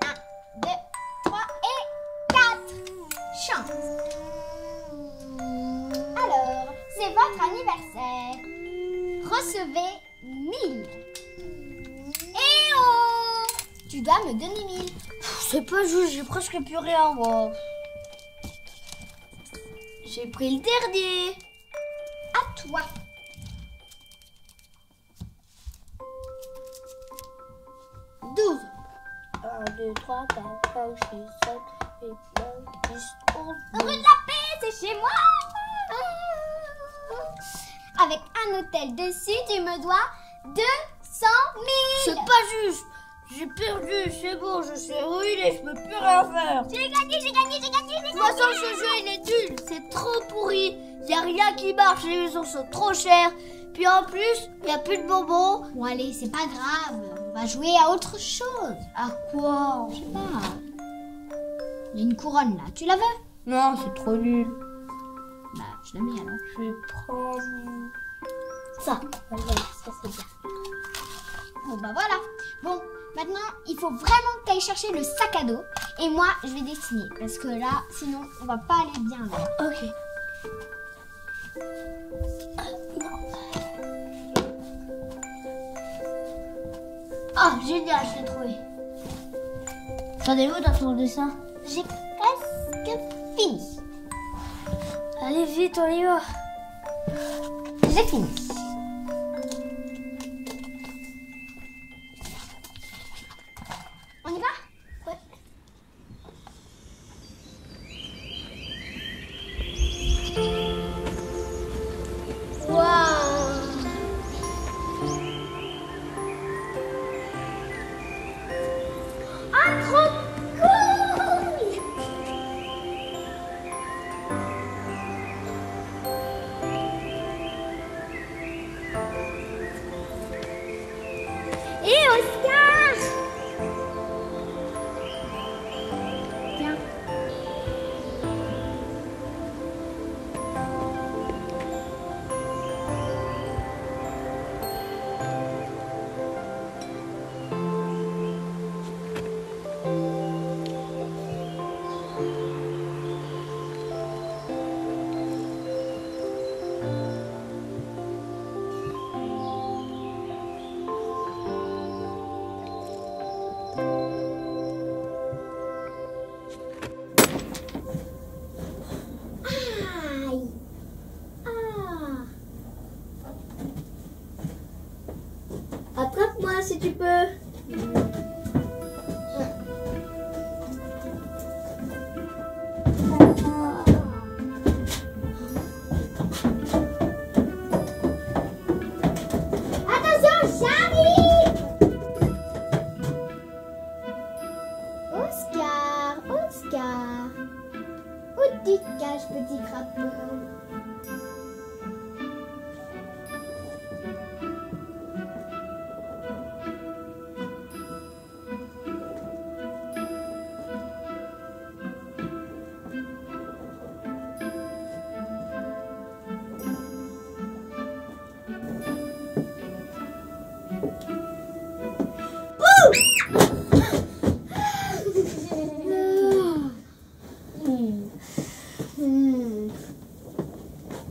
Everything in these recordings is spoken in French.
4. 1, 2, 3 et 4. Chante. Alors, c'est votre anniversaire. Recevez 1000. Eh oh Tu dois me donner 1000. C'est pas juste, j'ai presque plus rien, moi. J'ai pris le dernier. À toi. 2, 3, 4, 5, 6, 7, 8, 9, 10, 11, Rue de 12. la paix, c'est chez moi. Avec un hôtel dessus, tu me dois 200 C'est 000. pas juste. J'ai perdu, c'est bon, je suis ruiné, je peux plus rien faire. J'ai gagné, j'ai gagné, j'ai gagné, j'ai De toute façon, ce jeu, il est nul. C'est trop pourri. Y a rien qui marche, les maisons sont trop chères. Puis en plus, y a plus de bonbons. Bon allez, c'est pas grave. Va jouer à autre chose. À quoi Je sais pas. A une couronne là. Tu la veux? Non, c'est trop nul. Bah, je la mets alors. Je vais prendre ça. Voilà, ça c'est bien. Bon bah voilà. Bon, maintenant, il faut vraiment que tu ailles chercher le sac à dos. Et moi, je vais dessiner. Parce que là, sinon, on va pas aller bien là. Ok. Ah, génial, je l'ai trouvé. T'en es où dans ton dessin J'ai presque fini. Allez, vite, on y va. J'ai fini.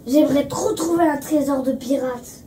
J'aimerais trop trouver un trésor de pirate.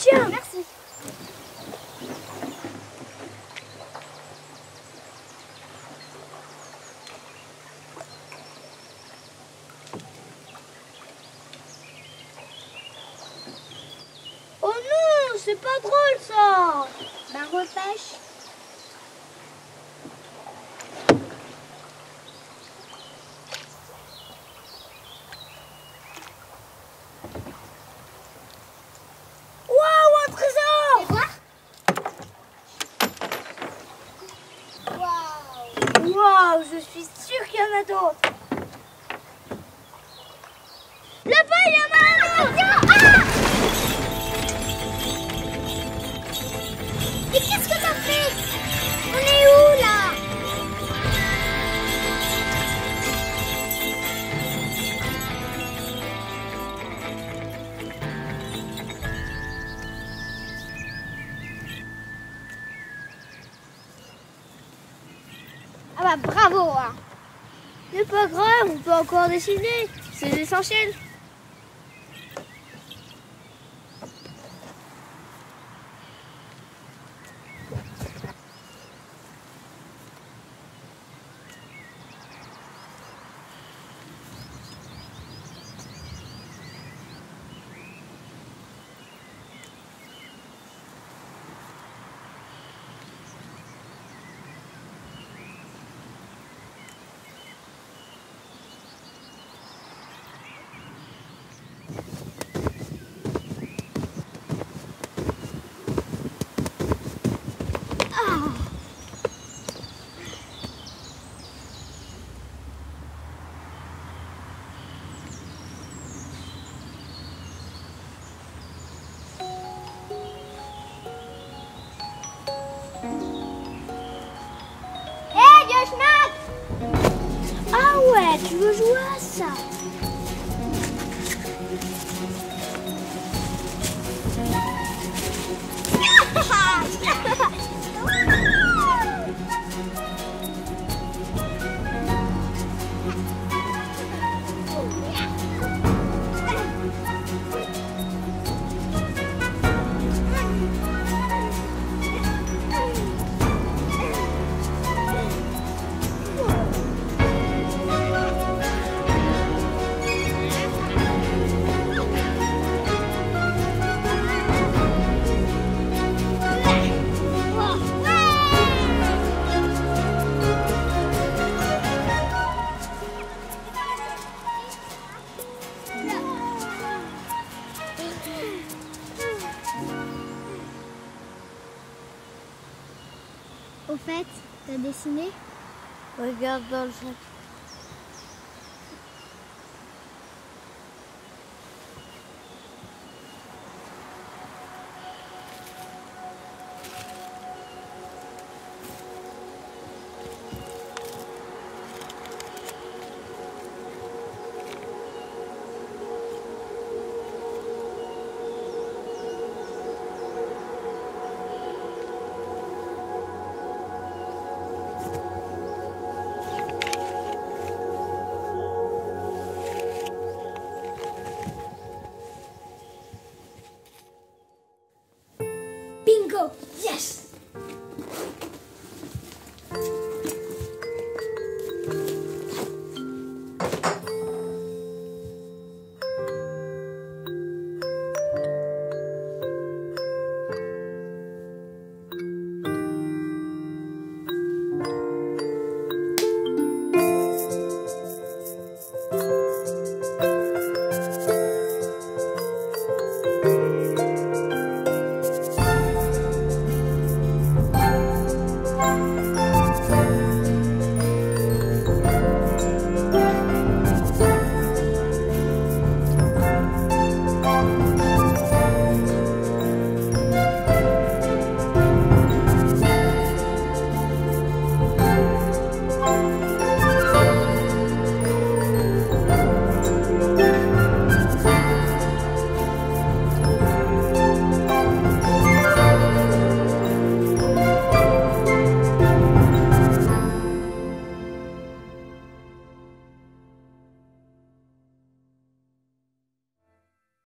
Tiens Merci. Oh non, c'est pas drôle ça Bah repêche. Waouh, un trésor Fais voir. Waouh. Je suis sûre qu'il y en a d'autres. Là-bas, il y en a un autre bravo hein. C'est pas grave, on peut encore dessiner. C'est l'essentiel. Tu veux jouer à ça Biraz daha